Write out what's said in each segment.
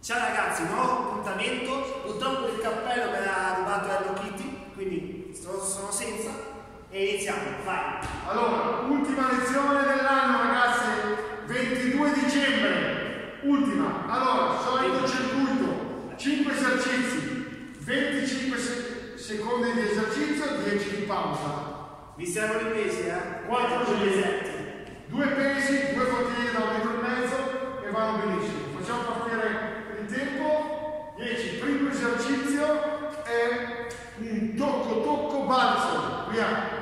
Ciao ragazzi, nuovo appuntamento. Purtroppo il cappello me l'ha rubato Hello Kitty, quindi sono, senza. E iniziamo, vai. Allora, ultima lezione dell'anno ragazzi, 22 dicembre. Ultima. Allora, solito circuito, 5 esercizi, 25 se- secondi di esercizio, 10 di pausa. Vi servono i pesi, eh? 4 Con giri, pesetti. due pesi, due bottiglie da un litro e mezzo e vanno benissimo. Facciamo partire tempo, 10, primo esercizio è un tocco, tocco, balzo, via.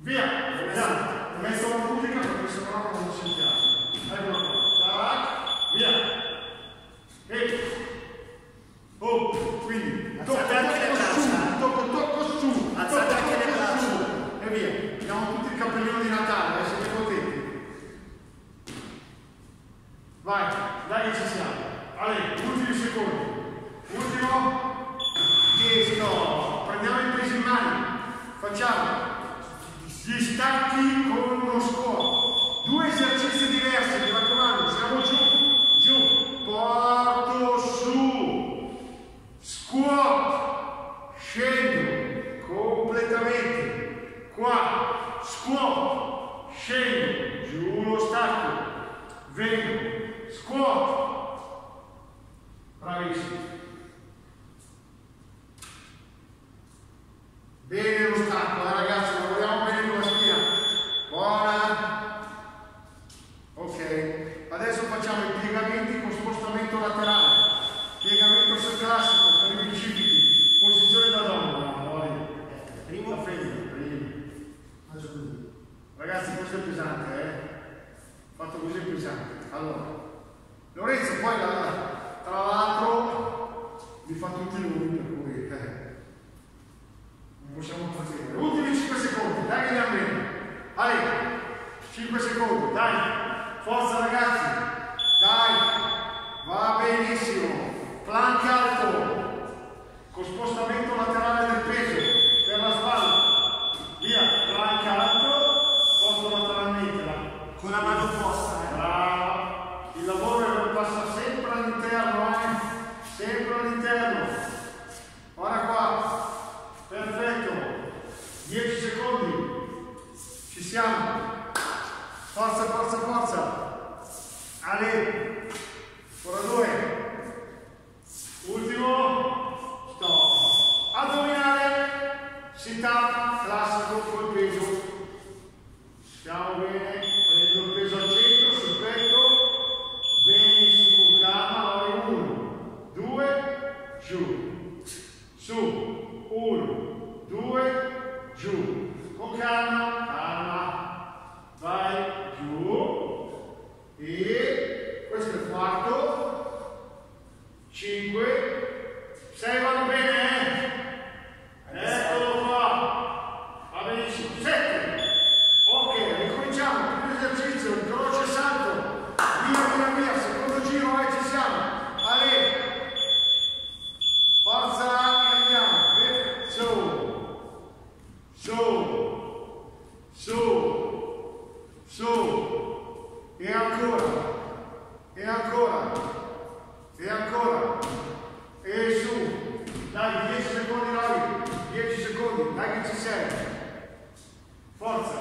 Via. Ho messo la musica perché sennò non sentiamo. Eccolo qua. Tac, via. E. Oh, quindi. Tocco, Alzate anche le tocco braccia. su, tocco, tocco su. Alzate tocco, anche le tocco braccia. su. E via. Abbiamo tutti il cappellino di Natale, eh, siete contenti? Vai, dai che ci siamo. Ale, ultimi secondi. Ultimo. 10, no. Prendiamo i pesi in mano. Facciamo gli stacchi con uno squat. Due esercizi diversi, mi raccomando, siamo giù, giù, porto su, squat, scendo completamente, qua, squat, scendo, giù lo stacco, vengo, squat, bravissimo. Bene lo stacco, eh, ragazzi, lavoriamo bene con la spina. Buona. Ok, adesso facciamo i piegamenti con spostamento laterale. Piegamento sul classico per i bicipiti. Posizione da donna. Vai. Primo femmina, primo. Ah, scusi. Ragazzi, questo è pesante, eh? Fatto così è pesante. Allora, Lorenzo poi la- tra l'altro mi fa tutti i numeri per cui eh, non possiamo partire. Ultimi 5 secondi, dai che andiamo bene. Ale, 5 secondi, dai. Forza ragazzi. Dai. Va benissimo. Plank alto. Con spostamento laterale del peso per la spalla. Via, plank alto. Sposto lateralmente. là. Con la mano opposta, eh? Brava. Il lavoro passa sempre all'interno, eh? Sempre all'interno. Ora qua. Perfetto. 10 secondi. Ci siamo. Forza, forza, forza. Ale. Ora due. Ultimo. Stop. Addominale. Sit up. Classico col peso. Stiamo bene, prendo il peso al centro, sul petto, bene su con calma, ora uno, due, giù, su, uno, due, giù, con calma, vai, giù, e questo è il quarto, cinque, sei vanno bene, eh? Eccolo qua, va benissimo, sette, Ok, ricominciamo, primo esercizio, croce salto, via via via, secondo giro, vai ci siamo, Ale, forza, andiamo, Eh, su, su, su, su, e ancora, e ancora, e ancora, e su, dai, 10 secondi Ravi, 10 secondi, dai che ci sei. Forza!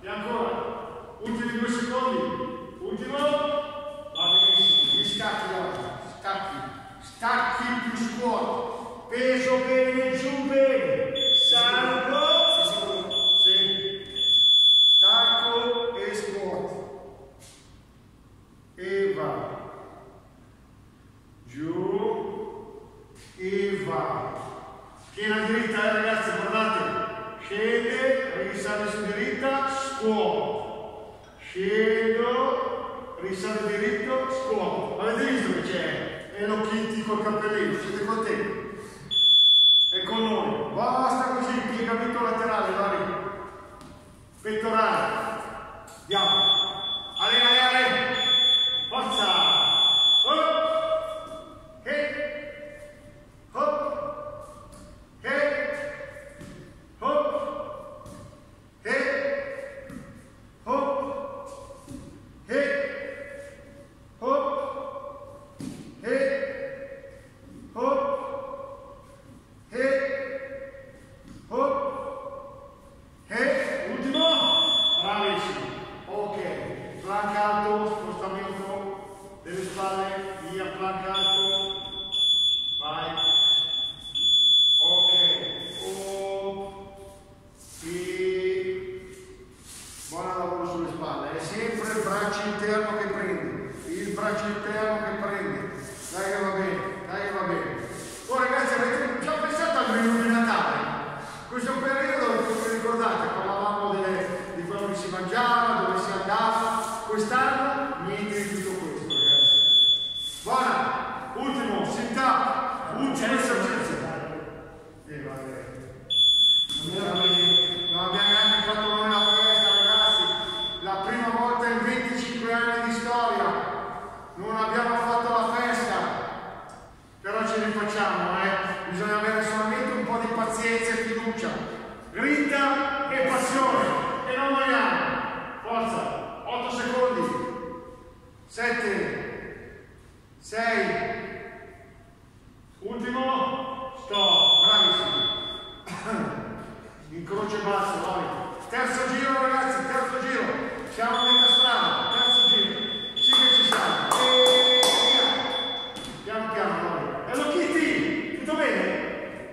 E ancora! Ultimi due secondi! Ultimo! Va benissimo! Gli stacchi ora! Stacchi! Stacchi più scuola! Peso bene, giù bene! Salgo! Sei sicuro? Sì! Stacco e scuola! E va! Giù! E va! Schiena dritta, eh ragazzi, guardate! Scende, risale su diritta, scuola. Scendo, risale diritto, scuola. Avete visto che c'è Hello Kitty col cappellino? Siete contenti? ten Sergeant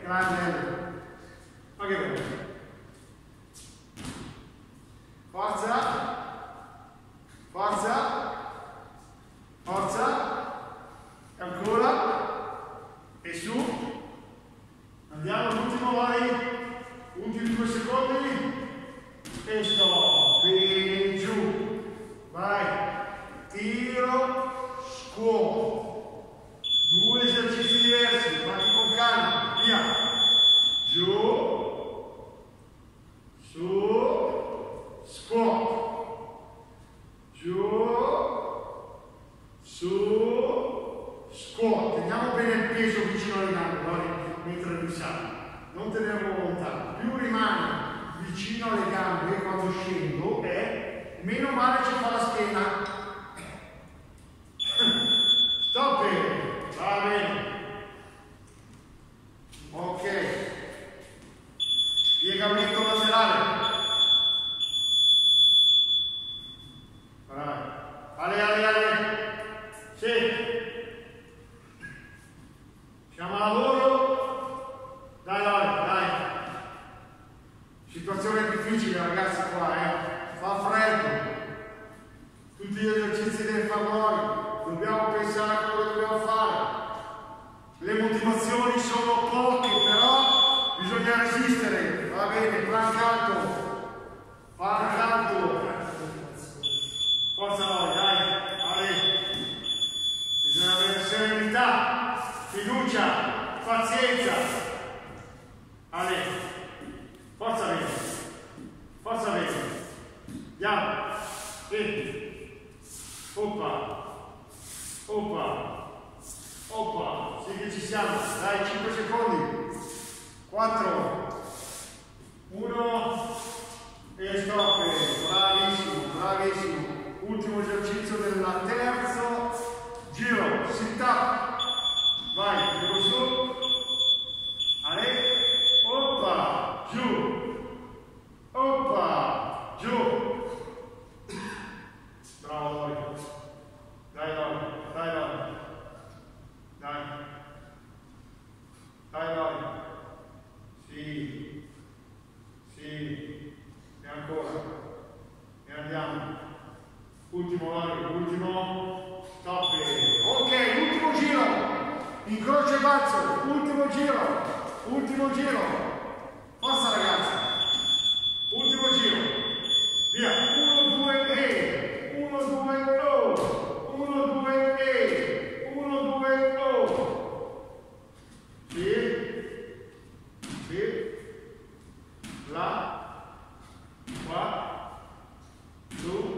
Claro, né? Ok, meno male ci fa la schiena Stop! bene va bene ok piegamento laterale Ale, ale, ale. bene, plank alto, plank alto. Forza Lori, dai, Ale. Bisogna avere serenità, fiducia, pazienza. Ale, forza bene, forza bene. Andiamo, vedi. Oppa, oppa, oppa, sì che ci siamo, dai 5 secondi, 4, uno e stop. Bravissimo, bravissimo. Ultimo esercizio del terzo giro. Sit up. Vai, giù su. Ale. Oppa, giù. Ultimo giro. Forza ragazzi. Ultimo giro. Via. 1, 2 e. um, dois, o. um, dois, e. Um, dois, o. Sì. dois, Là. Quatro. Dois.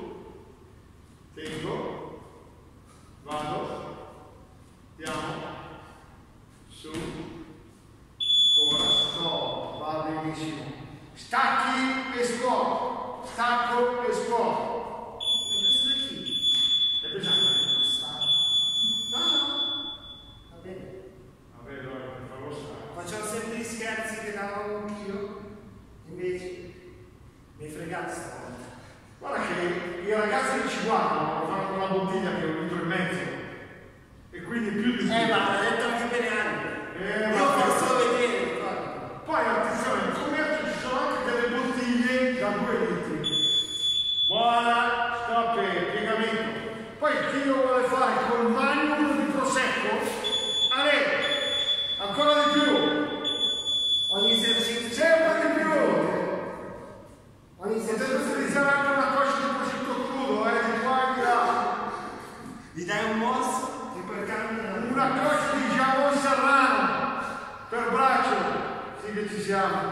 Sì che ci siamo.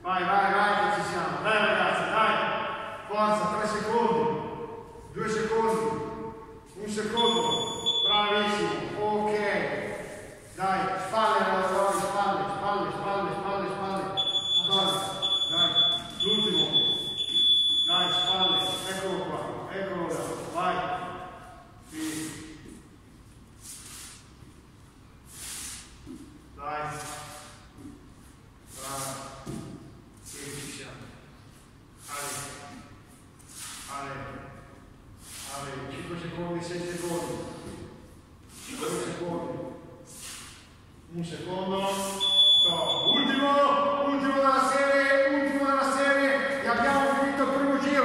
Vai, vai, vai che ci siamo. Dai ragazzi, dai. Forza, tre secondi, due secondi, un secondo. Bravissimo. Ok. Dai, fallo. Un secondo. Stop. Ultimo, ultimo della serie, ultimo della serie e abbiamo finito il primo giro.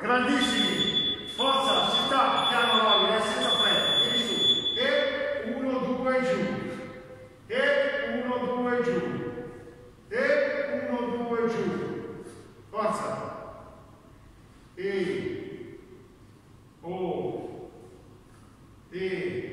Grandissimi. Forza, sta, piano Lolli, eh, senza fretta. Vieni su. E 1, 2 giù. E 1, 2 giù. E 1, 2 giù. Forza. E. O. E.